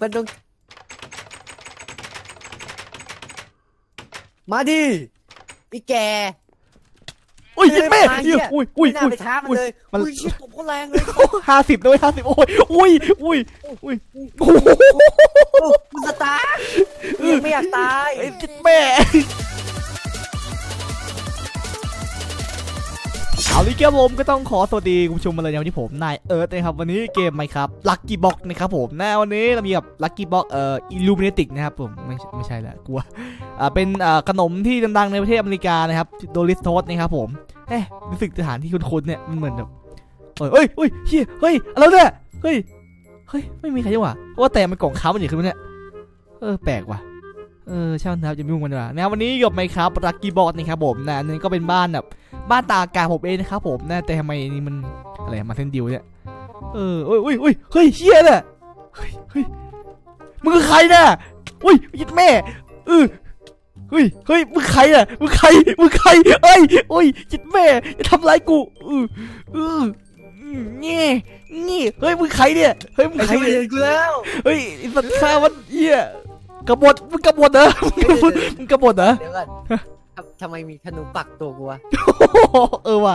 มันต้อง มาดิอีแกอุ้ยยิงแม่มาเหี้ยเหี้ยอุ้ยอุ้ยไม่น่าอุ้ยไปท้ามันเลยมันอุ้ยชิบตบเขาแรงเลยห้าสิบด้วยห้าสิบโอ้ยอุ้ยอุ้ยอุ้ยโอ้โหโอ้มึงสตาร์ทยังไม่อยากตาย ไอ้ยิงแม่ เอาลิเกมผมก็ต้องขอสวัสดีคุณผู้ชมมาเลยในวันที่ผมนายเอิร์ธนะครับวันนี้เกมไหมครับลัคกี้บ็อกนะครับผมหน้าวันนี้เรามีแบบลัคกี้บ็อกเอ่ออิลูมิเนติกนะครับผมไม่ไม่ใช่ละกลัวอ่าเป็นอ่าขนมที่ดังๆในประเทศอเมริกานะครับโดริสโทสนะครับผมเอ๊ะรู้สึกสถานที่คุ้นๆเนี่ยมันเหมือนแบบเฮ้ยเฮ้ยเฮ้ยเฮ้ยเฮ้ยอะไรเนี่ยเฮ้ยเฮ้ยไม่มีใครยังหวะว่าแต่มันกล่องค้ามันอยู่ขึ้นมาเนี่ยเออแปลกว่ะ เออช่างนะครับจะไม่ยุ่งมันดีกว่านะครับวันนี้อยู่กับไหมครับลัคกี้บ็อกนะครับผมนะอันนี้ก็เป็นบ้านแบบบ้านตาอากาผมเองนะครับผมนะแต่ทำไมนี่มันอะไรมาเส้นดิวเนี่ยเออเอ้ยเอ้ยเอ้ยเฮ้ยเฮียเนี่ยเฮ้ยเฮ้ยมึงคือใครเนี่ยอุ้ยยิดแม่เออเฮ้ยเฮ้ยมึงใครอะมึงใครมึงใครเอ้ยโอ้ยยิดแม่อย่าทำร้ายกูเออเออนี่นี่เฮ้ยมึงใครเนี่ยเฮ้ยมึงไอ้ใครเนี่ยกูแล้วเฮ้ยสัตว์ข้ามันเหี้ย กบฏมึงกบฏเหรอมึงกบฏมึงกบฏเหรอเดี๋ยวก่อนทำทำไมมีธนูปักตัวกูวะโอ้โหเออว่ะ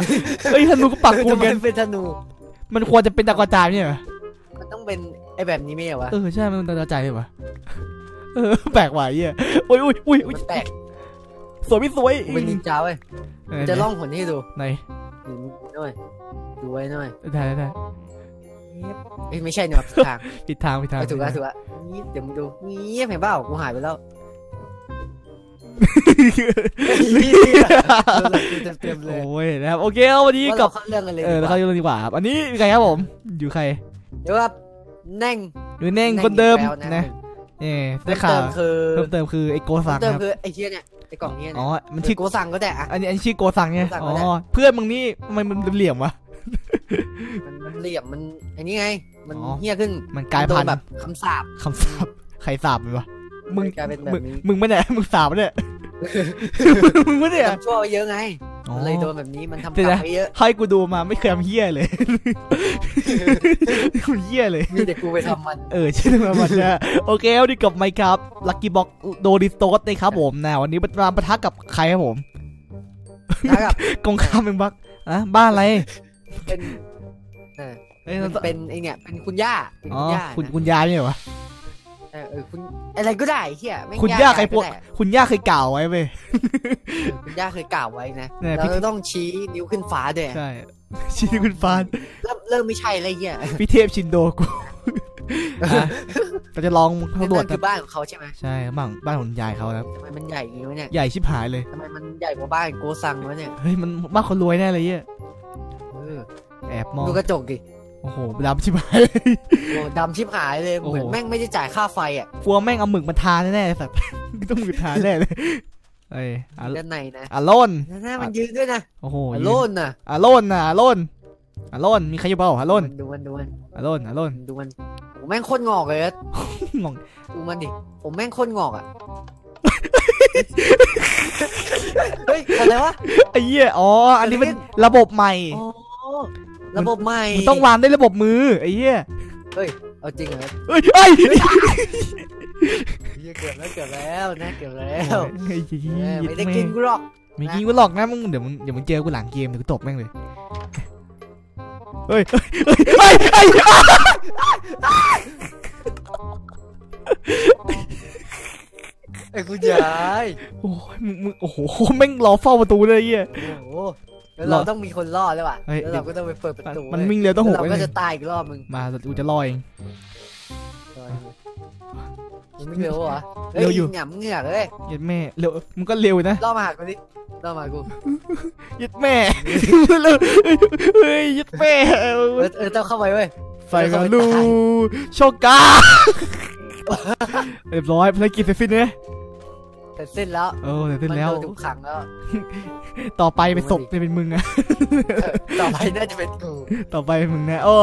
เฮ้ยธนูก็ปักกูทำไมเงินเป็นธนู มันควรจะเป็นตะกอจายเนี่ยเหรอมันต้องเป็นไอ้แบบนี้ไม่เหรอวะเออใช่มันเป็นตะกอจายเลยวะเออแปลกว่ะไอ้เหี้ยโอ้ยโอ้ยโอ้ยโอ้ยมันแปลกสวยไม่สวยกูเป็นนินจาเว้ยเออจะล่องหนให้ดูไหนดูหน่อยดูไว้หน่อยได้ได้ได้ เอ้ยไม่ใช่เนี่ยผิดทางผิดทางผิดทางเอาถูกแล้วถูกแล้วนี่เดี๋ยวมึงดูนี่เห็นเปล่ากูหายไปแล้วเต็มๆเลยโอ้ยนะครับโอเคเอาวันนี้ว่ากัเราบเข้าเรื่องกันเลยเออแล้วเขาอยู่ดีกว่าครับอันนี้ใครครับผม อยู่ใครเดี๋ยวว่าแน่งอยู่เน่งคนเดิมแปลวนะเออได้เพิ่มข่าเติวมคือเพิ่มเติมคือไอ้โกซังเติมครับคือไอ้เชี่ยเนี่ยไอ้กล่องเนี้ยอ๋อเนี่ยมันชื่อโกสั่งก็ได้อะอันนี้อันนี้ชื่อโกซังเนี่ยโกซังอ๋ก็ได้อเพื่อนมึงนี่ทำไมมันเหลี่ยมวะ มันมันเหลี่ยมมันไอ้นี่ไง มันอ๋อเฮี้ยขึ้นมันกลายพันโดธุ์แบบคำสาปคำสาปใครสาปมันวะ มึงกลายเป็นแบบมึงนี้มึงไม่เนี่ยมึงสาบปะเนี่ย มึงไม่เนี่ยทำชั่วไว้เยอะไงอ๋อ มันเลยโดนแบบนี้มันทำเดี๋ยวกรรนะ มไปเยอะ ให้กูดูมาไม่เคยทำเฮี้ยเลยกูเฮี้ยเลย มีแต่กูไปทำมัน เออใช่ไหมมันนะ โอเคเอาดีกับไมค์ครับลักกี้บ็อกโดริสโตสนะครับผมนะวันนี้มาปะทะกับใครครับผม นะครับ กองข้ามเป็นบักอะบ้านอะไร เป็นเออเอ้ยมันเป็นไอเนี่ยเป็นคุณย่าเป็นอ๋อคุณย่าคุณนะคุณยายเนี่ยวะเออเออคุณอะไรก็ได้เฮียแม่งคุณย่าใครปวดก็ได้คุณย่าเคยกล่าวไว้เว้ยคุณย่าเคยกล่าวไว้นะเนี่ยเราพี่ต้องชี้นิ้วขึ้นฟ้าด้วยใช่ชี้คุณฟานเริ่มเริ่มไม่ใช่อะไรเฮียพี่เทพชินโดกูอะเราจะลองสำรวจนั่นกัคืนอบ้านของเขาใช่ไหมใช่บ้านบ้านของยายเขาครับทำไมมันใหญ่อย่างนี้วะเนี่ยใหญ่ชิบหายเลย ทำไมมันใหญ่กว่าบ้านโกซังวะเนี่ย เฮ้ยมันบ้านคนรวยแน่เลยเหี้ยเออ แอบมองดูกระจกดิโอ้โหดำชิบหายเลยโอ้ดำชิบหายเลยโอ้โหเหมือนแม่งไม่ได้จ่ายค่าไฟอะกลัวแม่งเอาหมึกมาทานแน่ๆไอ้สัตว์ต้องหมึกทานแน่เลยเอ้ยอาด้านในนะอาโลนนั่นน่ะมันยืนด้วยนะโอ้โหโลนน่ะอาโลนนะอาโลนอาโลนมีใครอยู่เปล่าอาโลนดูมันดูมันอาโลนอาโลนดูมันผมแม่งโคตรงอกเลยอะงงดูมันดิผมแม่งโคตรงอกอะเฮ้ยอะไรวะไอ้เหี้ยอ๋ออันนี้เป็นระบบใหม่อ๋อ ระบบใหม่มันต้องวางด้วยระบบมือไอ้เหี้ยเอาจริงเหรอเอ้ยเอ้ยเหี้ยเกือบแล้วเกือบแล้วนะเกือบแล้วไอ้เหี้ยเออไม่ได้กินกูหรอกไม่กินกูหรอกนะมึงเดี๋ยวมึงเดี๋ยวมึงเจอกูหลังเกมเดี๋ยวกูตบแม่งเลยเฮ้ยเฮ้ยเฮ้ยเฮ้ยเฮ้ยอ้าไอ้คุณยายโอ้ยมึงมึงโอ้โหแม่งรอเฝ้าประตูเลยไอ้เหี้ยโอ้โห แล้วเราต้องมีคนรอดแล้วว่ะเฮ้ย แล้วเราก็ต้องไปเปิดประตูมันวิ่งเร็วต้องหกแล้วไว้เราหก็นึ่จะงตายอีกรอบมึงมากูจะรอเองมันไม่เร็วเหรอเร็วอยู่หยำเหงือกเลยยัดแม่เร็วมึงก็เร็วนะล่อมาหากูดิล่อมาหากูยัดแม่เร็วเฮ้ยยัดแม่เออเออต้องเข้าไปเว้ยไฟมาลูโชกา เรียบร้อยภารกิจเสร็จสิ้นเนี่ย เสร็จสิ้นแล้วเออเสร็จสิ้นแล้วมันโดนถูกขังแล้ว ต่อไปเป็นศพจะเป็นมึงอะต่อไปน่าจะเป็นกูต่อไปเป็นมึงนะโอ้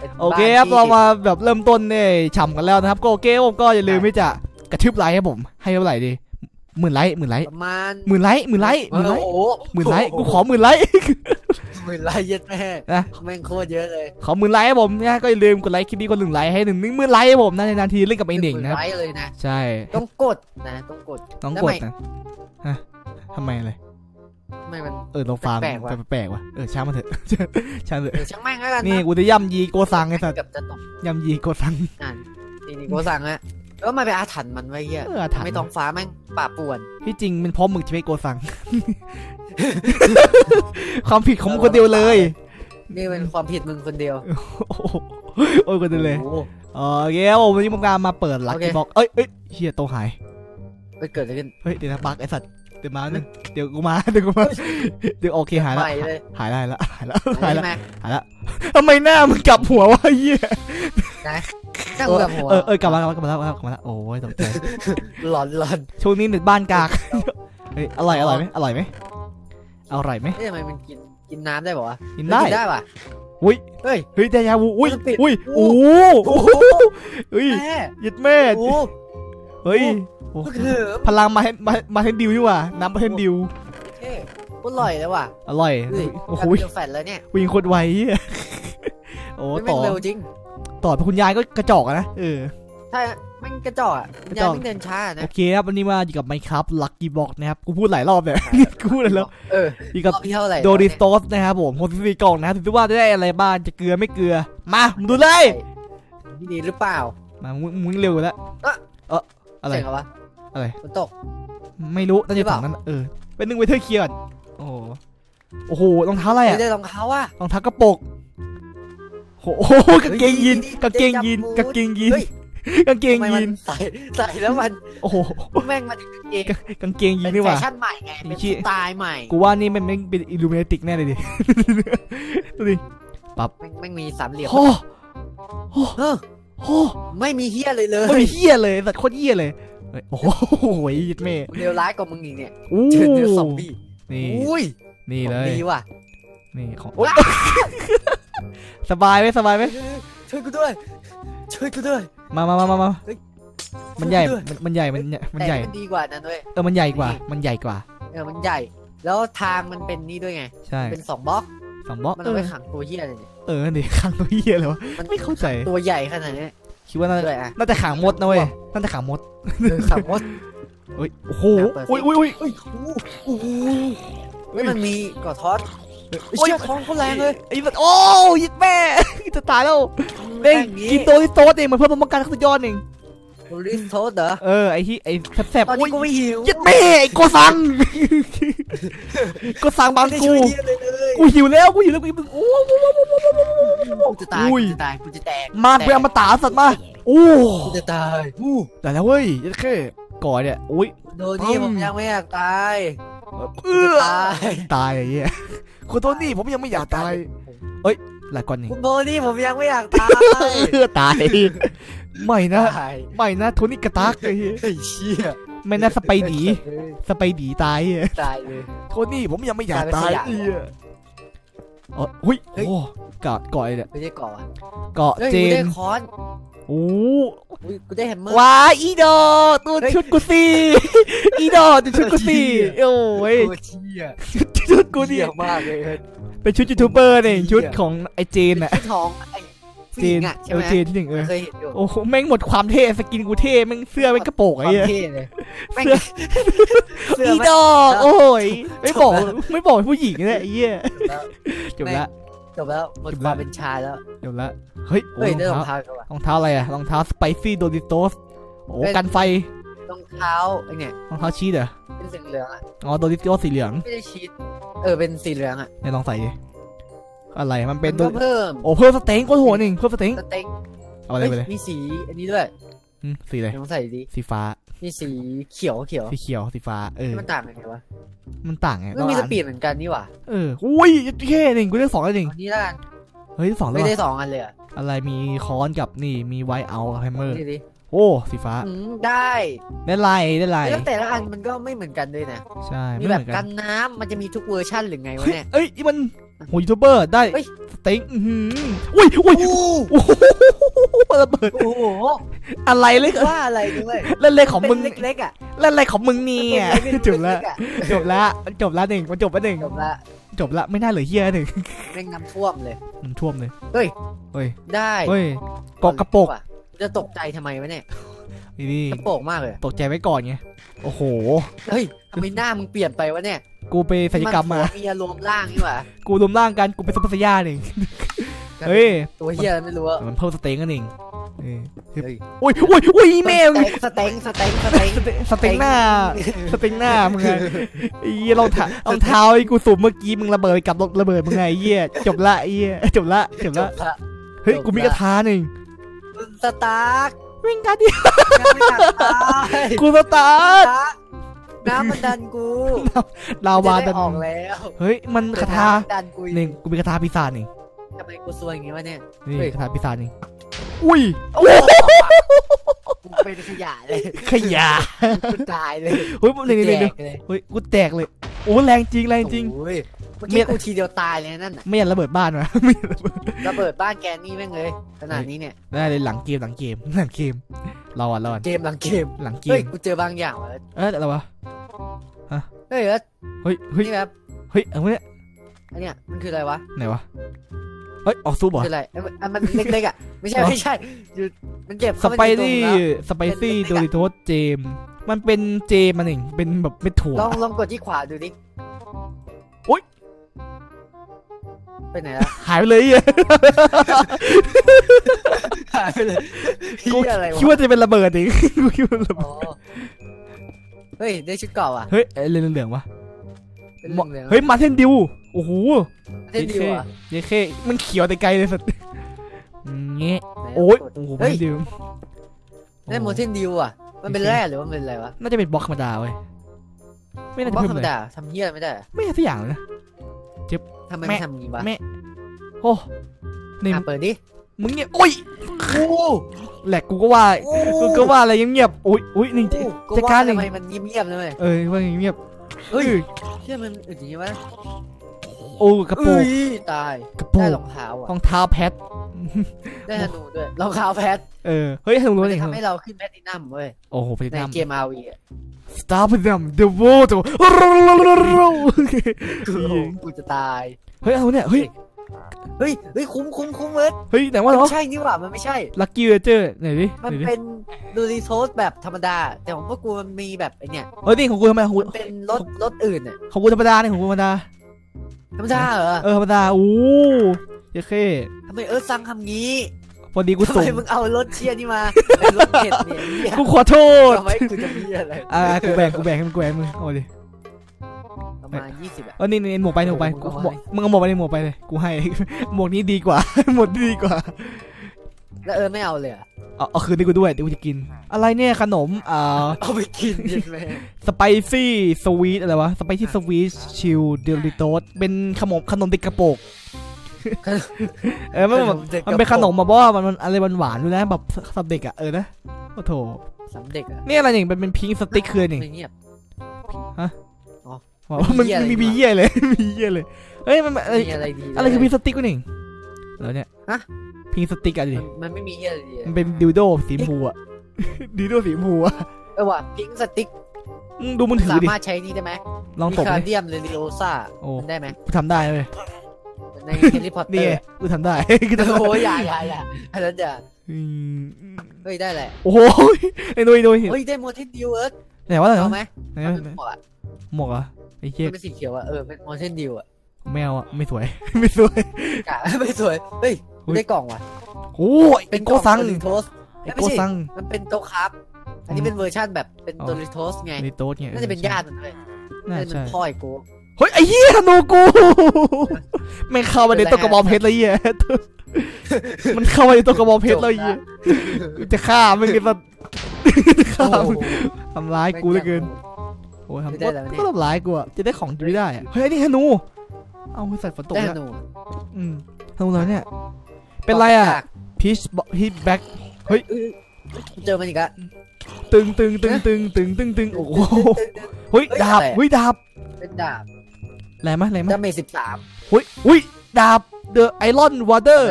เป็นโอเคครับที่เรามาแบบเริ่มต้นเนี่ยฉ่ำกันแล้วนะครับก็โอเคผมก็อย่าลืมที่จะกระทืบไลค์ครับผมให้เท่าไหร่ดี หมื่นไลค์หมื่นไลค์ประมาณหมื่นไลค์หมื่นไลค์หมื่นไลค์โอ้โหหมื่นไลค์กูขอหมื่นไลค์หมื่นไลค์เย็ดแม่นะแม่งโคตรเยอะเลย ขอหมื่นไลค์ให้ผมนะก็อย่าลืมกดไลค์คลิปนี้กดหนึ่งไลค์ให้หนึ่งหนึ่งหมื่นไลค์ให้ผมนะในนาทีเล่นกับไอ้หนิงหมื่นะครับไลค์เลยนะใช่ต้องกดนะต้องกดต้องแล้วกดไม่นะฮะทำไมเลยไม่มันเออเราฟาร์มแปลกๆว่ะแปลกๆว่ะเออช่างมันเถอะช่างเถอะเออช่างแม่งแล้วกันนี่นะกูจะย่ำยีโกซังไอ้สัตว์เกือบจะตกย่ำยีโกซังอ่านนี่นี่โกสั่งอะ แล้วมันเป็นอาถรรพ์มันไว้เหี้ยเออถามไม่ท้องฟ้าแม่งป่าป่วน ที่จริงเป็นเพราะมึงจะไม่โกซัง ความผิดของมึงคนเดียวเลยนี่เป็นความผิดมึงคนเดียวโอ้โหโอ้ยคนเดียวเลยโอ้โหโอเคครับผมวันนี้ผมการมาเปิดลักโอเค กี้บ็อกเอ้ยเอ้ยเฮียโตหาย ไปเกิดอะไรขึ้น เฮ้ยเดี๋ยวนะบักไอ้สัตว์เดี๋ยวมาหนึ่งเดี๋ยวกูมาเดี๋ยวกูมาเดี๋ยวโอเคหายละใหม่เลยหายละหายละหายละหายละใช่ไหมหายละทำไมหน้ามึงกลับหัววะเฮียนั่งแบบหัวเออเออกลับมากลับมากลับมาแล้วกลับมาแล้วโอ้ยตกใจหลอนหลอนช่วงนี้เน็ตบ้านกากเฮ้ยอร่อยอร่อยไหมอร่อยไหมอร่อยไหมเฮ้ยทำไมมันกินกินน้ำได้ป่าวะกินได้เฮ้ยกินได้ป่ะอุ้ยเฮ้ยเฮ้ยแต่ยาวูอุ้ยมันปิดอุ้ยโอ้โอ้โหเฮ้ยแม่ยัดแม่โอ้ เฮ้ยโอ้โหเหิมพลังมาเฮนมามาเฮนดิวนี่หว่าน้ำมาเฮนดิวเท่โคตรอร่อยเลยว่ะ อร่อยเฮ้ยโอ้โหกลายเป็นแฟนแล้วเนี่ย วิ่งโคตรไวเหี้ยโอ้ไม่ต่แม่องเร็วจริง ต่อไปคุณยายก็กระจอกอะนะ เออ ใช่แม่งกระจอกอะกระจยายแม่งเดินช้าโอนะเคครับวันนี้มาอยู่กับ Minecraft Lucky Block นะครับ กูพูดหลายรอบเนี่ย กูพูดหลายรอบเออ อยู่กับรอบที่เท่าไหร่ Doritos นะครับผมหกสิบสี่กล่องนะครับถือว่าจะได้อะไรบ้าง จะเกลือไม่เกลือ มา มึงดูเลยที่ดีหรือเปล่า มา มึงมึงเร็วอยู่แล้วอะเออ อะไร เจ๋งเหรอวะอะไร ฝนตก ไม่รู้น่าหรืจะอเปถัล่างนั้น เออ เป็นหนึ่ง weather clear โอ้โห โอ้โห รองเท้าอะไรไม่อะได้รองเท้าว่ะรองเท้ากระโปกโอ้โหกางเกงยีนเฮ้ยกางเกงยีนเจ๊จับกางเกงยีนเฮ้ยกางเกงทำไมยีมันนใส่ใส่แล้วมัน โอ้โห แม่งมันเองกางเกงยีเป็นนนี่หแฟว่าชั่นใหม่ไง เป็นชี้สไตล์ใหม่ กูว่านี่มันแม่งเป็นอิลูเมติกแน่เลยดิ ดูดิแม่งแม่งมีสามเหลี่ยมโอ้เออ โหไม่มีเฮียเลยเลยไม่มีเฮี้ยเลยสัตว์โคตรเฮี้ยเลยเฮ้ยโอ้โหยิดเม่เลวร้ายกว่ามึงอีกเนี่ยอู้เจอเนื้อซอมบี้นี่อุ้ยนี่เลของยดีว่ะนี่ของว้าสบายไหมสบายไหมช่วยกูด้วย ช่วยกูด้วย มามามามามาเฮ้ยมันใหญ่ช่วยกูด้วยมันมันใหญ่ มันใหญ่ มันแต่ใหญ่ มันดีกว่านั้นด้วย เออ มันใหญ่กว่า มันใหญ่กว่า เออ มันใหญ่ แล้วทางมันเป็นนี่ด้วยไง ใช่ เป็นสองบล็อกสองบล็อกมันเอเอาอไว้ขังตัวเฮียเลยเนี่ย เออนี่ขังตัวเฮี้ยเลยวะมันไม่เข้าใจตัวใหญ่ขนาดนี้คิดว่าน่าด้วยอะน่าจะขังมดนะเว้ยน่าจะขังมดเออขังมดเฮ้ยโอ้โหเปิดสิอุ้ยอุ้ยอุ้ยเฮ้ยโอ้โหเฮ้ยมันมีก่อทอดเฮ้ยเชี่ยท้องเขาแรงเลยไอ้สัตว์โอ้ยิดแม่จะตายแล้วแม่เด้งงกินโตที่โตเองมันเพิ่มป้องกันขั้นสุดยอดเองโร ลิสโทสเหรอ เออไอ้ที่ไอ้แสบตอนๆโอ้นี้ยกูไม่หิวยัดแม่ไอ้โกซังโกซังบางไม่ได้กูช่วยเฮียเลยเลยกูหิวแล้วกูหิวแล้วกูหิวโอ้กูจะตายอุ้ยกูจะตายกูจะแตกมาไปเอามาตาสัตว์มาโอ้กูจะตายอู้แต่แล้วเว้ยยัดแค่ก่อนเนี่ยอุ้ยโดนี่ผมยังไม่อยากตายเอื้อตายตายไอ้เหี้ยคุณโทนี่ผมยังไม่อยากตายเอ้ยหลายก่อนนี่คุณโบนี่ผมยังไม่อยากตายเอื้อตาย ไม่นะตายไม่นะโทนี่กระตักไอ้เหี้ยไอ้เชี่ยไม่นะสไปดี สไปดีตายเหี้ยตายเลยโทนี่ผมยังไม่อยากกลาตายยเป็นขยะเหี้ยเออหุ้ยเฮ้ยโอ้เกาะเกาะอะไรเนี่ยไม่ได้ก่อนเกาะเฮ้ยเจกูได้นค้อนโอ้อุ้ยกูได้แฮมเมอร์ว้าอีดอตัวเฮ้ยชุดกูสิอีดอตัวชุดกูสิโอ้ยโคตรเชี่ยชุดกูดิเชี่ยมากเลยเฮ้ยเป็นชุดยูทูบเบอร์เนี่ยเหี้ยชุดของไอเจนอะชื่อท้องไอ้ ผู้เจหญินงอะใช่เอไหอมเจนที่หนึ่งเออเคยเห็นอยู่โอ้โหแม่งหมดความเท่สกินกูเท่แม่งเสื้อแม่งกระโปรงคไอ้วามเหี้ย เท่เลยแม่งเสื้อ เสื้ออีแม่งดอโอ้ยไม่บอกไม่บอกผู้หญิงเลยไอ้เหี้ยจบละจบแล้วหมดจบคแล้ว วามเป็นชายแล้วจบละเฮ้ยโอ้เฮ้ยรได้รอองงเท้าเท้าเขาอะรองเท้าอะไรอะรองเท้าสไปซี่โดริโตสโอ้เป็นกันไฟรองเท้าไอ้เนี่ยรองเท้าชีสเหรอเป็นสีเหลืองอะอ๋อโดริโตสสีเหลืองไม่ได้ชีสเออเป็นสีเหลืองอะเนี่ยลองใส่ดิ อะไรมันเป็นมัก็เพิ่มโอ้เพิ่มสเต็งโคตรโหดหนึ่งเพิ่มสเต็งสเต็งเอาอะไรไปเลยฮ้มีสีอันนี้ด้วยอืมสีอะไรลองใส่ดิสีฟ้ามีสีเขียวเขียวสีเขียวสีฟ้าเออมันต่างกันไงวะมันต่างไงมันมีสเราอ่านปีดเหมือนกันนี่หว่าเอออุ้ยแค่หนึ่งกูได้สองแล้วหนึ่งอันนี้ละกันเฮ้ยสองแล้วไม่ได้ว่ะสองอันเลยอะอะไรมีค้อนกับนี่มีไวท์เอากับแฮมเมอร์นี่ดิโอ้สีฟ้าอืมได้ได้ลายได้ลายแล้วแต่ละอันมันก็ไม่เหมือนกันด้วยนะใช่มีไม่แบเหบมือนกักันนน้ำมันจะมีทุกเวอร์ชั่นหรือไงวะเฮ้ยเนี่ยเอ้ยนี่มัน โหยูทูบเบอร์ได้เฮ้ยสเต็งอื้อหืออุ้ยอุ้ยโอ้โอ้โหระเบิดโหอะไรเล็กว่าอะไรด้วยเล่นเล็กของมึงเป็นเล็กๆอะเล่นอะไรของมึงเนี่ยเป็นจบละเกๆอะจบละจบละหนึ่งมันจบละหนึ่งจบละจบละไม่น่าเหลือเฮียหนึ่งแม่งน้ำท่วมเลย มันท่วมเลยเฮ้ย เฮ้ยได้เฮ้ยกอกกระโปกว่ะจะตกใจทำไมวะเนี่ยนี่นี่กระโปกมากเลยตกใจไว้ก่อนไงโอ้โห เฮ้ย ทำไมหน้ามึงเปลี่ยนไปวะเนี่ย กูไปศัลยกรรมมานผัวเมียรวมร่างนี่หว่า กูรวมร่างกัน กูเป็นซุปเปอร์สยาหนึ่งเฮ้ย ตัวเฮียอะไรไม่รู้อะมันเพิ่มสเต็งกันหนึ่งเออเฮ้ยโอ้ยโอ้ยโอ้ยแม่งสเต็งสเต็งสเต็งสเต็งสเต็งหน้า สเต็งหน้ามึงไงไอ้เหี้ยรองเท้ารองเท้าไอ้กูสูบเมื่อกี้มึงระเบิดไปกับระเบิดมึงไงไอ้เหี้ยจบละไอ้เหี้ยจบละจบจละบละ เฮ้ยจบละกูมีกระทาหนึ่งสตาร์กวิ่งกันดิน้ำไม่อยากตายกูสตาร์ท น้ำมันดันกูลาวาจะดัได้นออกแล้วเฮ้ยมันคาถาน้ำดันกูหนึ่งกูมีคาถาปีศาจหนึ่งทำไมกูซวยอย่างงี้วะเนี่ยนี่เฮ้ยคาถาปีศาจหนึ่งอุ้ยกูเป็นขยะเลย ขยะกูตายเลยเฮ้ยนี่นี่แจนี่กเลยเฮ้ยกูแตกเลย โอ้แรงจริงแรงจริง โอ้ยเมื่อเมีกี้ยกูทีเดียวตายเลยนั่นน่ะไม่อยากระเบิดบ้านวะไม่อยากระเบิดระเบิดบ้านแกนี่แม่งเลยขนาดนี้เนี่ยได้เลยหลังเกมหลังเกมหลังเกมรอก่อนรอก่อนเกมหลังเกมหลังเกเฮ้ยมกูเจอบางอย่างว่ะเอ้ยอะไรวะเฮ้ยเอิร์ธเฮ้ยเฮ้ยนี่แบบเฮ้ยเอาเนี่ยอันเนี้ยมันคืออะไรวะไหนวะเฮ้ยออกซูบเหรอคืออะไรเอ้ยอันมันเล็กๆอะไม่ใช่เหรอไม่ใช่อยู่มันเก็บสเข้าไปในตัวซี่มึงแล้วสไปซี่เป็นโดเล็กๆอะริโทสเจม มันเป็นเจมันเองเป็นแบบเม็ดถั่วลองลองกดที่ขวาดูดิโอ๊ยไปไหนละหายไปเลยอะหายไปเลยกูเหี้ยอะไรคิดวะว่าจะเป็นระเบิดเองกูคิดว่าระเบิอ๋ดอเฮ้ยได้ชุดเก่าอะเฮ้ยเอ้ยเหลืองๆวะเป็นเรื่องเลยเฮ้ยมาเทนดิวโอ้โหเท่ดีว่ะเยเคมันเขียวแต่ไกลเลยสัตว์เงี้ยไหนโอ้ยกดโอ้โหเฮ้มายเทนดิวได้โมเทนดิวอะ มันเป็นแร่หรือว่ามันเป็นอะไรวะน่าจะเป็นบล็อกธรรมดาเว้ยไม่น่าจะบ้าเพิ่ธรมรมเลยดาทำเฮี้ยไม่ได้เหรอไม่ใช่สักอย่างเลยนะทำไมแม่ไม่ทำอย่างงี้วะแม่โอ้นี่อะเปิดดิมึงเงียบโอ้ยโอ้แหลกกูก็ว่ากูก็ว่าอะไรเงียบๆอุ้ยอุ้ยหนึ่งก็จัดว่าการหนึ่ทำงไมมันเงียบๆเลยเออว่าเงียบเฮ้ยออเชื่อมันอึดอย่างงี้วะ โอ้กระโปรงเอ้ยตายกระโปรได้งรองเท้ารอะองเท้าแพท ได้ธนูด้วยรองเท้าแพทเออ เฮ้ยธนูมันนี่จะทำให้เราขึ้นแพทตินัมเว้ย โอ้โหพในนัม เกมอาวีอะ Star พนัม The World กูจะตาย เฮ้ยเอาเนี่ย เฮ้ย เฮ้ยเฮ้ยคุ้มคุ้มคุ้มเว้ยเฮ้ยไหนว่ามันเหรอไม่ใช่นี่หว่ามันไม่ใช่ ลัคกี้เวเจอร์ไหนดิไหมันนดิเป็นดูรีโซสแบบธรรมดา แต่ของพวกกูมันมีแบบไอเนี่ย เฮ้ยนี่ของกูทำไมของกูมันเป็นรถรถอื่นอะของกูธรรมดาเนี่ยของกูธรรมดา ธรรมดาเหรอ เออธรรมดาโอ้เยเคทำไมเอิร์ธสั่งคำงี้พอดีกูทำส่ไมงมึงเอารถเชียร์นี่มาเป็นรถเผ็ดเนี่ยเหี้ยกูขอโทษทำไมกูจะมีอะไรอ่ากูแบ่งกูแบ่งให้มึงกูแบ่งให้มึงเอาดิประมาณยี่สิบอะเออนี่นี่หมวกไปหมวกไปมึงกูเอาหมวกให้มึงเอาหมวกไปในหมวกไปเลยกูให้หมวกนี้ดีกว่าหมวกนี้ดีกว่า แล้วเอิร์ธไม่เอาเลยเหรอเอาเอาคืนให้กูด้วยเดี๋ยวกูจะกิน อะไรเนี่ยขนมอ่าเอาไปกินยินไหมสไปซี่สวีทอะไรวะสไปซี่สวีทChildren Doritos เป็นขนมขนมติดกระโปรงเออมันแบบมันเป็นขนมมาบอกว่ามันมันอะไรหวานๆด้วยนะแบบสำหรับเด็กอะเออนะโอ้โถสำหรับเด็กอะนี่อะไรเนี่ยเป็นเป็น pink stick คืออะไรนี่ไม่เงียบบอกว่ามันมีเหี้ยอะไรมีมีเยี่ยเลยมีเยี่ยเลยเฮ้ยมันมันอะไรมีอะไรดีอะไรคือ pink stick วะนี่ แล้วเนี่ยฮะ pink stick อะดิมันมันไม่มีเหี้ยอะไรดีมันเป็นดิวโดสีชมพูอะดิวโดสีชมพูอะเออว่ะพิงสติ๊กมึงดูมือถืสาอดิมารถใช้นี่ได้ไหมลองมีตบคาดิเดียมเรลิโอซ่าโอ้มันได้ไหมกูทำได้เลยในแฮร์รี่พอตเตนี่อไงร์กูทำได้กูทำได้โอ้ยอย่าอย่าอย่าอันนั้นอย่าอืมเฮ้ยได้แหละ โอ้โหไอ้นุ้ยนุ้ยเฮ้ยได้โมเทนดิวเอิร์ธไหนวะไหนเอาวะไหมไหนเอาวะเป็นหมวกอะหมวกเหรอไอ้เหี้ยมันเป็นสีเขียวอะเออเป็นโมเทนดิวอะ ไม่เอาอะไม่สวย ไม่สวย กะไม่สวย เฮ้ยเฮ้ยได้กล่องว่ะโอ้ยเป็ไอ้นโกซังโดริโทสไอ้ไม่โกใช่ซัง มันเป็นโต๊ะครับ อันนี้เป็นเวอร์ชั่นแบบเป็นอ๋อโดริโทสไง ในโต๊ะเนี่ยน่าจะเป็นญาติมันด้วยน่าน่าจะเป็ใช่นพ่อไอ้กูเฮ้ยไอ้เหี้ยธนูกูไม่เข้ามาในตัวกระบอกเพชรเลยเหี้ยมันเข้ามาในตัวกระบอกเพชรเลยเหี้ยกูจะฆ่ามึงไอ้สัสฆ่าโอ้มึงโหทำร้ายกูเหลือเกินโอ้ยทำก็ก็ทำร้ายกูอะจะได้ของดีได้อะเฮ้ยไอ้นี่ธนู เอาไปใส่ฝนตกได้แล้วหนูอืมธนูแล้วเนี่ย เป็นไรอะพีชพีชแบ็คเจอมันอีกอะตึงตึงตึงตึงตึงตึงตึงโอ้โหเฮ้ยดาบเฮ้ยดาบเป็นดาบแรงไหมแรงไหมดาเมจสิบสามเฮ้ยเฮ้ยดาบ The Iron Water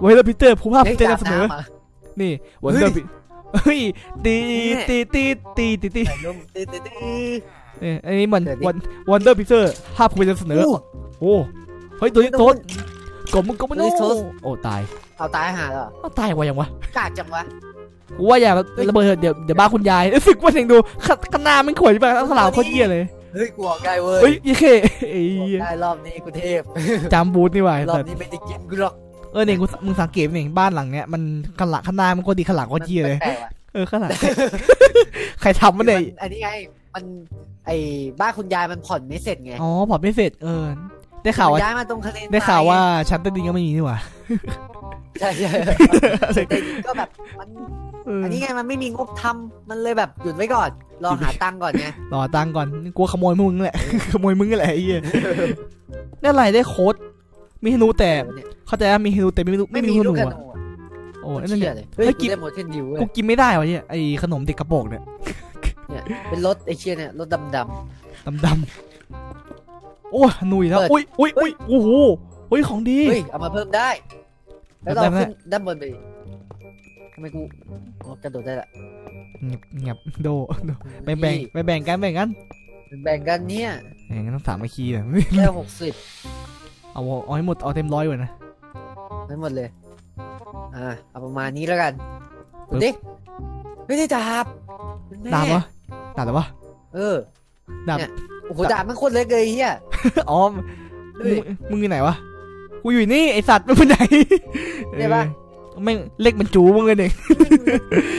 เวลาพีเตอร์ผู้ภาพเฮ้ยเจนดาบเสมอน้ำอะนี่วันเฮ้เดอยร์เฮ้ยตีตีตีตีตีตีใส่ร่มตื้อตื้อตื้อเอ้ยอันนี้มันเดี๋ยวดิวันวันเดอร์พิเซอร์ภาพคุณจะเสนออู้ โอ้เฮ้ยตัวนี้โต๊ดกบมึงกบมึงตัวนี้โต๊ดโอ้ตายเอาตายหาเหรออ้าวตายกว่ายังวะกาดจังวะกูว่าอย่าระเบิดเถอะเดี๋ยวเดี๋ยวบ้าคุณยายรู้สึกว่าเองดูขขางหนามันขวดที่แบบข้างหลังโคตรเยี่ยเลยเฮ้ยกูออกได้เว้ยเฮ้ยยี่เคไอ้ออกเหี้ยได้รอบนี้กูเทพจำบูธนี่หว่าไอ้รอบสัตว์นี้ไม่ได้กินกูหรอกเออเนี่ยกูมึงสังเกตเนี่ยบ้านหลังเนี้ยมันข้างหลังข้างหน้ามันโคตรดีข้างหลังโคตรเยี่ยเลยแปลกๆว่ะเออข้างหลังใครทำมันเนี่ยอันนี้ไงมันไอ้บ้านคุณยายมันผ่อนไม่เสร็จไงอ๋อผ่อนไม่เสร็จเออ ได้ข่าวว่าย้ายมาตรงทะเลได้ข่าวว่าชั้นใต้ดินก็ไม่มีนี่หว่าใช่ใช่แต่ก็แบบมันเอออันนี้ไงมันไม่มีงบทำมันเลยแบบหยุดไว้ก่อนรอหาตังค์ก่อนไงรอตังค์ก่อนกลัวขโมยมึงแหละขโมยมึงแหละไอ้เหี้ยนี่อะไรได้โค้ดมีธนูแต่เนี่ยเข้าใจว่ามีธนูแต่ไม่มีลูกไม่ไม่มีมีธลูนูกกระอะหนูอะโอ้โอ้นั่นเชี่เนี่ยยเลยเฮ้ยเฮ้ยกูกินได้โมเทนดิวเว้ยกูกินไม่ได้วะเนี่ยไอ้ขนมเด็กกระโปรงเนี่ยเนี่ยเป็นรถไอ้เชี่ยเนี่ยรถดำดดำดำๆ โอ้ยหนุ่ยแล้วเปิดอุ้ยอุ้ยอุ้ยโอ้โหอุ้ยของดีำเฮ้ยเอามาเพิ่มได้ แล้วเราได้ไหมขึ้นด้านบนไปดิทำไมกูอ๋อกระโดดได้ละเงียบเงียบโดโดแบ่งแบ่งแบ่งแบ่งกันแบ่งกันแบ่งกันเนี่ยแบ่งกันต้องสามอาคีเลยแค่หกสิบเอาเอาให้หมดเอาเต็มร้อยก่อนนะทั้งหมดเลยอ่าเอาประมาณนี้แล้วกันปึ๊ดูบดิไม่ได้ดาบแม่ดาบวะดาบหรอวะเออดาบเนี่ยโอ้โหดาบมันโคตรเล็กเลยไอ้เฮียอ๋อเฮ้มึงยมึงอยู่ไหนวะ กูอยู่นี่ไอสัตว์มึงไปไหนได้ปะเออแม่งเล็กเหมันจูมึงเลยเนี่ย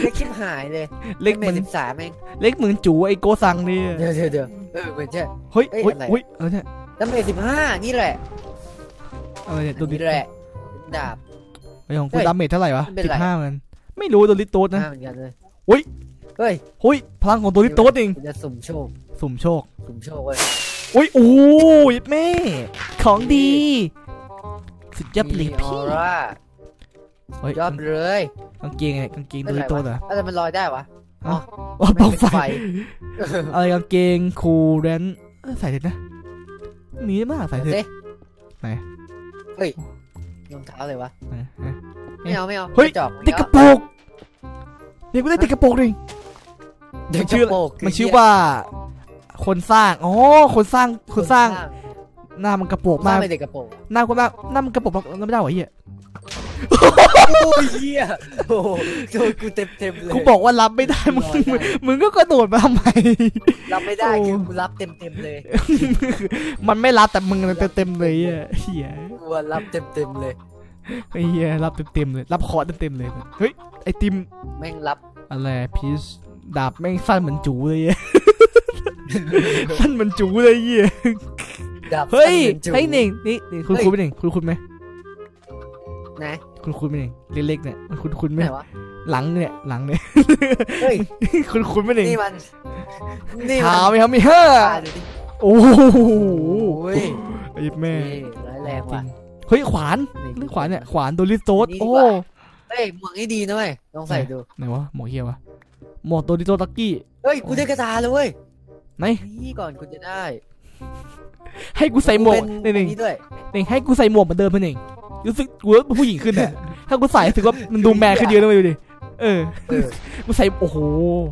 เล็กชิบหายเลย เล็กเมเหมือนสิบสามเองเล็กเหมือนจูไอโกซังนี่เดี๋ยวเดี๋ยวเดี๋ยวเออเหมือนใช่เฮ้ยเอ้ยเฮ้ยอะไรเฮ้ยเออเนี่ยแล้วเมสิบห้านี่แหละอะไรเนี่ยตัวนี่ดิแหละดาบไอของกูเฮ้ยดาเมจเท่าไหร่วะมันเป็นสิบไรห้ามันไม่รู้ตัวลิโต้นะห้าเหมือนกันเลยอุ๊ยเฮ้ยเฮ้ยพลังของตัวลิโต้เองกูจะสุ่มโชค สุ่มโชค สุ่มโชคเว้ยอุ้ยโอ้ยแม่ ของดี สุดยอดไปเลยมีอพี่อร่าเฮ้ยยอดไปเลยกางเกงไงกางเกงตัวลิโต้เหรออะไรมันลอยได้วะอ๋อไม่ปลั๊กเป็นไฟไฟอะไรกางเกงคูลแรนเออใส่เถอะนะมีมากใส่เถอะเอ๊ะไหนเฮ้ยรองเท้าเลยวะไหนไหนไม่เอาไม่เอาเฮ้ยไม่จอกติดกระโปรงเด็กกูได้ติดกระโปรงดิเด็กมันชื่อกระโปรงมันชื่อว่า คนสร้างอ๋อคนสร้างคนสร้าง หน้ามันกระโปรงมามากไม่เด็กกระโปรงหน้าคนมากหน้ามันกระโปรงแล้วไม่ได้หรอเฮียโอ้ยเหี้ยโอ้โหโดนกูเต็มเต็มๆเลยกูบอกว่ารับไม่ได้มึงลอยได้มึงก็กระโดดมาทำไม รับไม่ได้โอ้ คือกูรับเต็มเต็มๆเลยมันไม่รับแต่มึงเต็มๆเลยอะเฮียกูรับเต็มเต็มๆเลย ไอ้เฮียรับเต็มๆเลยรับคอร์เต็มๆเลยเฮ้ยไอติมแม่งรับอะไรพีชดาบแม่งสั้นเหมือนจูเลยเหี้ ยสั้นเหมือนจูเลยเหี้ยดับเฮ้ยสั้นป็นจุ๋เฮ้ยหนึ่งนี่นี่คุณเฮ้ยคุณไหมหนึ่งคุณคุณไหมไหนคุณคุณไหมหนึ่งเล็กๆเนี่ยมันคุณคุณไหมไหนวะหลังเนี่ยหลังเนี่ยเฮ้ยคุณคุณไหมหนึ่งนี่มันนี่มัขาวไหมครับมีเฮ้ออ่าดูดิโอ้โหโอ้ยไอ้แม่นี่ร้ายแรงจริว่ะงเฮ้ยขวานเรื่องขวานเนี่ยขวานโดริโตสนี่ดีโอ้กว่าเฮ้ยหมวกนี่ดีนะเว้ยลองใส่ดูไหนวะหมวกเฮียวะหมวกโดริโตสตักกี้เฮ้ยกูได้กระตาเลยเว้ย ไหนนี่ก่อนกูจะได้ ให้กูใส่หมวกเป็หนึ่งหนึ่งนี่ด้วยหนึ่งให้กูใส่หมวกเหมือนเดิมเพื่อนหนึ่งรู้สึกกูว่าผู้หญิงขึ้นเนี่ยถ้ากูใส่รู้สึกว่ามันดูแมนขึ้นเยอะเลยดูดิเออเออกูใส่โอ้โห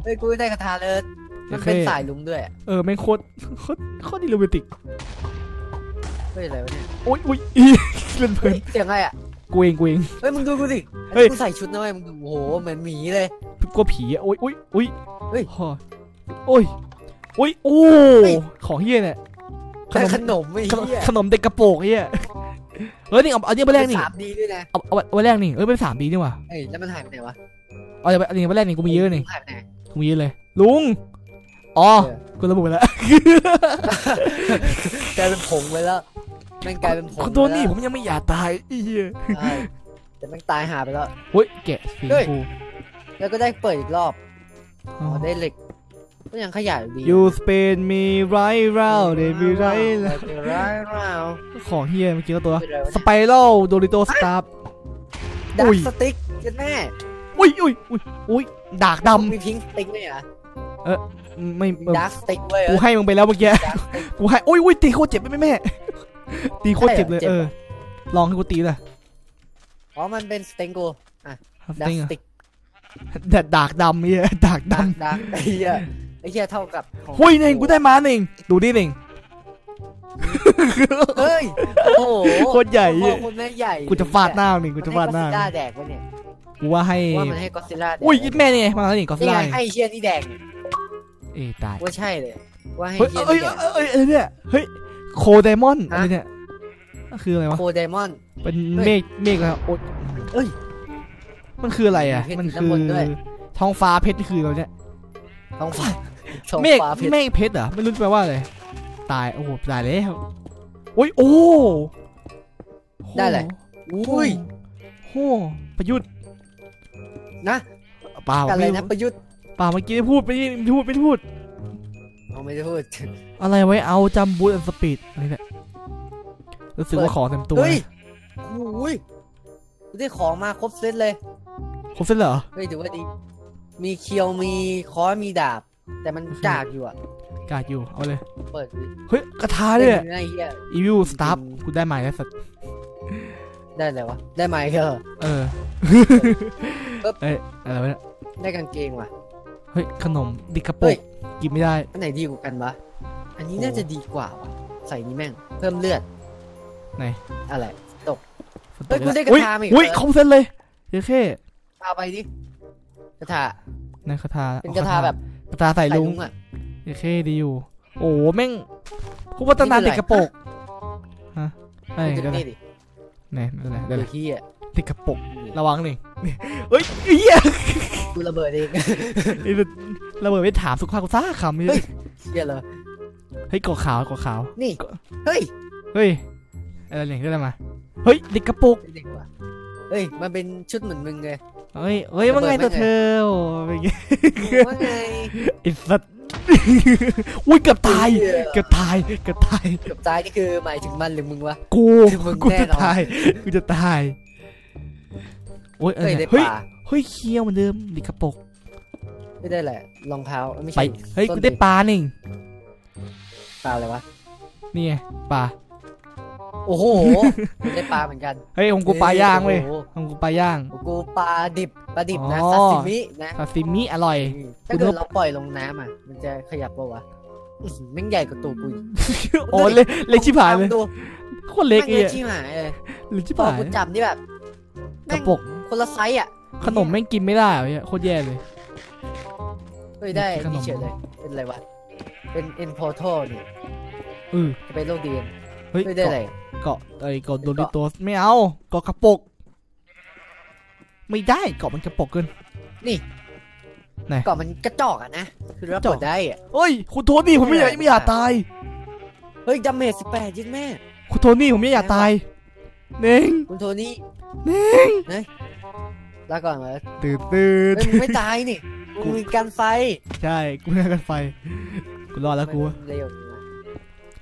เฮ้ยกูได้กระทาเลยมันโอเคเป็นสายลุงด้วย เออแม่งโคตรโคตรโคตรดีโรแมนติกเฮ้ยอะไรวะเนี่ยโอ๊ยโอ๊ยอีเล่นเพลิเฮ้นยเสียงอะไรอะกูเองกูเองเฮ้ยมึงดูกูดิเฮ้ยกูใส่ชุดนะเว้ยมึงดูโอ้โหเหมือนหมีเลยกลัวผีอะโอ๊ยโอ๊ยโอ๊ยเฮ้ยฮ่าโอ๊ยโอ๊ยโอ้เฮ้ยของเฮียเนี่ยขนมขนมไอ้ขนมเหี้ยขนมเด็กกระโปรงเฮียเฮ้ยนี่เอาเอาเนี่ยไปแรกเป็นนี่สามดีด้วยนะเอาเอาเอาไปแรกนี่เอ้ยเป็นสามปีนี่หว่าเฮ้ยแล้วมันหายไปไหนวะเอาเอาไปอันนี้ไปแรกนี่กูมีเยอะนี่หายไปไหนกูมีเยอะเลย ลุงอ๋อเออกูระบุไปแล้วกลายเป็นผงไปแล้วแม่งกลายเป็นผงคุณโทนี่ผมยังไม่อยากตายไอ้เหี้ยใช่แต่แม่งตายหาไปแล้วเฮ้ยแกะสีเฮ้ยฟูแล้วก็ได้เปิดอีกรอบอ๋อได้เหล็ก ก็ยังขยายอยู่ดียูสเปนมีไรราวเดมีไรไรไรราวของเฮียเมื่อกี้ก็ตัวเป็นอะไรวะสไปรัลโดริโตสตาร์ดัอุ้กยสติ๊กกันแม่อุ้ยอุ้ยอุ้ยอุ้ยดากดมีพิงค์สติ๊กไหมอะำไม่มีดักสติ๊กเว้ยกูให้มึงไปแล้วเมื่อกี้ดักสติ๊กกูให้อุ้ยอุ้ยตีโคตรเจ็บไหมแม่ตีโคตรเจ็บเลยใช่เอเหรออลองให้กูตีเลยอ๋อมันเป็นสเต็งโกดักจริงสเหรอติ๊กแดดดากดำเนี่ยดากดดังดังไอ้เหี้ย ไอ้เหี้ยเท่ากับของำหุ้ยเน่งกูได้มาเน่งดูดิเน่งเฮ้ยโอ้โหโคตรใหญ่พ่เหี้อยคนแม่ใหญ่กูจะฟาดหน้าเน่งกูจะฟาดหน้ามัให้ก็อดซิลล่าแดกวะเนี่ยกูว่าให้ว่ามันให้ก็อดซิลล่าแดกอุ้ยยิดแม่เนี่ยมาแล้วนี่ก็ฟนี่ลาไงยให้เชี่ยนี่แดกเนี่ยเอ้ยตายว่าใช่เลยว่าให้เฮ้ยเชี่ยเอ้ยนี่แดกเอ้ยเอ้ยเนี่ยเฮ้ยโคไดมอนด์อะไรเนี่ยคืออะไรวะ โคไดมอนด์ เป็นเฮ้ยเมฆเมฆแล้วโอ๊ยเอ้ย มันคืออะไรอะ มีเพชรมันอยู่คือด้านบนด้วย ท้องฟ้าเพชรคือเราเนี่ยท้องฟ้าท้อง เมฆฟ้าเพชรเมฆเพชรเหรอไม่รู้แปลว่าอะไรตายโอ้โหตายแล้วโอ้ยโอ้ได้เลยอุ้ยโอ้ประยุทธ์นะเปล่าอะไรไม่นะรู้ประยุทธ์เปล่าเมื่อกี้ไม่พูดไม่ได้ไม่พูดไม่ได้พูดเอาไม่ได้พูดอะไรไว้เอาจำบูทแอนสปีดอะไรเนี่ยรู้สึกว่าของเต็มตัวเฮ้ยโอ้ยกูได้ของมาครบเซตเลยครบเส้นเหรอเฮ้ยถือว่าดีมีเคียวมีค้อนมีดาบ แต่มันกากอยู่อะ กาดอยู่ เอาเลย เปิดดิเฮ้ยกระทาด้วยเล่นเนื้อไอ้เหี้ย อีวิวสตาร์จริงกูได้ใหม่แล้วสัตว์ได้เลยวะ ได้ไหมเหรอ เออปึ๊บเอ้ยอะไรวะเนี่ยได้กางเกงว่ะ เฮ้ย ขนมดิกระโปเฮ้ยกกินไม่ได้ อันไหนดีกว่ากันวะ อันนี้โอ้น่าจะดีกว่าว่ะใส่นี้แม่ง เพิ่มเลือดไหน อะไร ฝนตเฮ้ยกูได้กระอุ๊ทามาอีกอุ้ยแล้วครบเส้นเลยเดี๋ยวแค่เอาไปดิ กระทา ในกระทาเป็นกระทาแบบ กระทาใส่ใส่ลุงลุงอะเดี๋ยวแค่ดีอยู่ โอ้โหแม่งกูว่าตั้งนานนี่คืออะไรดิกระโปกฮะไอ้ดูก็ได้นี่ดิไหนนั่นแหละดูนั่นแหละที่อะดิกระโปกระวังหนึ่งนี่เฮ้ยเหี้ยกูระเบิดเองนี่ระเบิดไปถามสุขภาพกูซ่าคำนี่เฮ้ยเชี่ยเลยเฮ้ยกอขาวกอขาวนี่เฮ้ยเฮ้ยอะไรเนี่ยก็ได้มาเฮ้ยดิกระโปกเด็กว่ะเฮ้ยมันเป็นชุดเหมือนมึงเลย เฮ้ยเฮ้ยว่าไงตัวเธอโอ้ยไงว่าไงไอ้สัตว์อุ้ยเกือบตายเหี้เกือบตายเกือบตายเกือบตายนี่คือหมายถึงมันหรือมึงวะกูมึงกูแน่จะนอนตายกูจะตายโอ้ยอะไรเฮ้ยได้เนี่ยเฮ้ยปลาเฮ้ยเคี้ยวเหมือนเดิมดิกระโปกไม่ได้แหละรองเท้าไม่ไปใช่เฮ้ยส้นกูได้ปลาหนึ่งปลาอะไรวะนี่ไงปลา โอ้โหกูได้ปลาเหมือนกัน เฮ้ยของกูปลาย่างเว้ยโอ้โหของกูปลาย่างของกูปลาดิบปลาดิบนะอ๋อซาซิมินะซาซิมิอร่อยถ้าเกิดเราปล่อยลงน้ำอะ มันจะขยับปะวะอื้อหือแม่งใหญ่กว่าตัวกูอีกโอ้เล็กเล็กชิบหายเลยดูโคตรเล็กแม่งเอ้เล็กชิบหายเลยเล็กชิบพอหายกูจับนี่แบบกแม่ระงปกคนละไซส์อะ ขนมแม่งกินไม่ได้เหรอเนี่ยโคตรแย่เลยเฮ้ยได้ขนมนี่เฉยเลยเป็นอะไรวะเป็นเอ็นพอร์ทัลนี่เออจะเป็นโลกเดียน เฮ้ยเฮ้ยได้เกาะอะไรเกาะไอ้เกาะโดริโตสไม่เอาเกาะกระปก ไม่ได้เกาะมันกระปกเกินก่อนมันกระจอกอะนะ คือรับกระจกอกดได้อะเฮ้ยคุณโทนี่ผมไม่อยากไม่ไม่ได้อยากตายเฮ้ยดาเมจสิบแปดยิ่แม่ คุณโทนี่ผมไม่อยากตายเน่งคุณโทนี่เน่งลาก่อนมาตื่นตื่นเฮ้ยมึงไม่ตายนี่มึงมีกันไฟ ใช่ กูไม่อยากกันไฟ กูรอดแล้วกูมันเร็วจังวะ